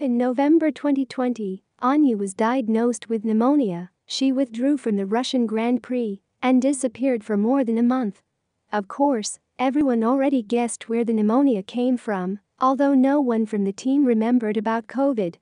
In November 2020, Anya was diagnosed with pneumonia, she withdrew from the Russian Grand Prix and disappeared for more than a month. Of course, everyone already guessed where the pneumonia came from, although no one from the team remembered about COVID.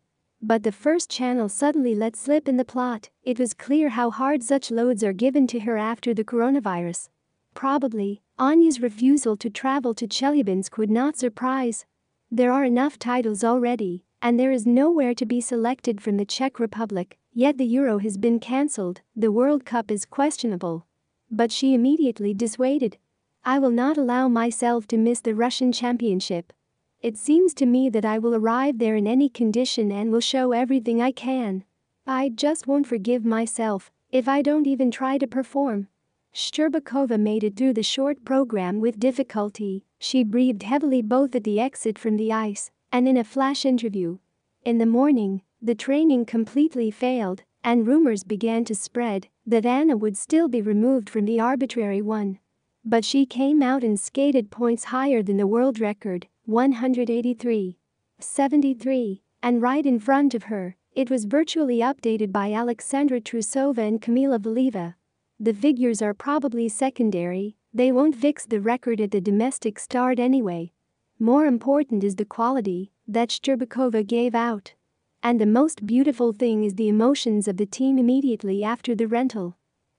But the first channel suddenly let slip in the plot, it was clear how hard such loads are given to her after the coronavirus. Probably, Anya's refusal to travel to Chelyabinsk would not surprise. There are enough titles already, and there is nowhere to be selected from the Czech Republic, yet the Euro has been cancelled, the World Cup is questionable. But she immediately dissuaded. I will not allow myself to miss the Russian Championship. It seems to me that I will arrive there in any condition and will show everything I can. I just won't forgive myself if I don't even try to perform. Shcherbakova made it through the short program with difficulty, she breathed heavily both at the exit from the ice and in a flash interview. In the morning, the training completely failed, and rumors began to spread that Anna would still be removed from the arbitrary one. But she came out and skated points higher than the world record 183. 73, and right in front of her, it was virtually updated by Alexandra Trusova and Kamila Valieva. The figures are probably secondary, they won't fix the record at the domestic start anyway. More important is the quality that Shcherbakova gave out. And the most beautiful thing is the emotions of the team immediately after the rental.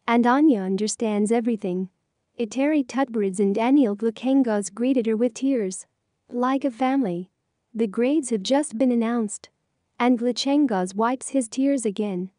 And Anya understands everything. Eteri Tutberidze and Daniil Glichengauz greeted her with tears. Like a family. The grades have just been announced. And Glichengauz wipes his tears again.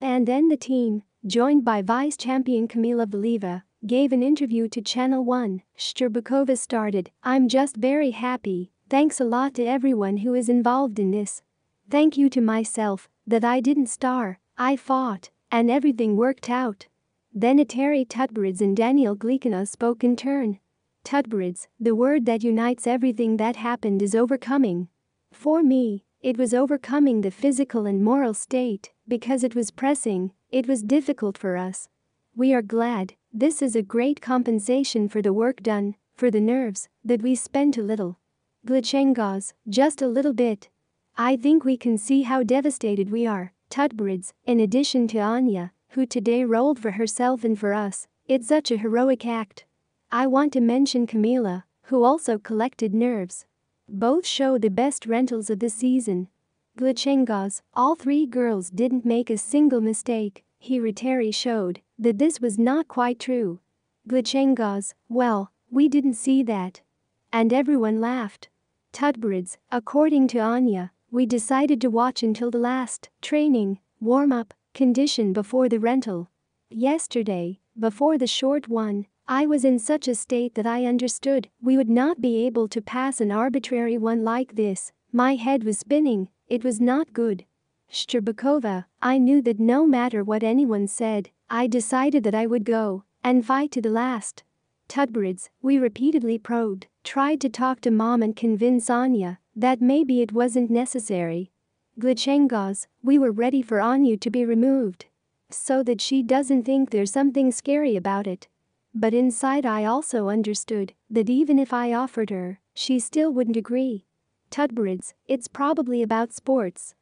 And then the team, joined by vice champion Kamila Valieva, gave an interview to Channel 1. Shcherbakova started, I'm just very happy, thanks a lot to everyone who is involved in this. Thank you to myself that I didn't star, I fought, and everything worked out. Then Eteri Tutberidze and Daniel Glichengauz spoke in turn. Tutberidze, the word that unites everything that happened is overcoming. For me, it was overcoming the physical and moral state, because it was pressing, it was difficult for us. We are glad, this is a great compensation for the work done, for the nerves, that we spent a little. Glichengauz, just a little bit. I think we can see how devastated we are, Tutberidze, in addition to Anya, who today rolled for herself and for us, it's such a heroic act. I want to mention Kamila, who also collected nerves. Both show the best rentals of the season. Glichengauz, all three girls didn't make a single mistake, Hirateri showed that this was not quite true. Glichengauz, well, we didn't see that. And everyone laughed. Tutberidze, according to Anya, we decided to watch until the last training, warm-up, condition before the rental. Yesterday, before the short one, I was in such a state that I understood we would not be able to pass an arbitrary one like this. My head was spinning, it was not good. Shcherbakova, I knew that no matter what anyone said, I decided that I would go and fight to the last. Tutberidze, we repeatedly probed, tried to talk to mom and convince Anya that maybe it wasn't necessary. Glichengauz, we were ready for Anya to be removed. So that she doesn't think there's something scary about it. But inside I also understood that even if I offered her, she still wouldn't agree. Tutberidze, it's probably about sports.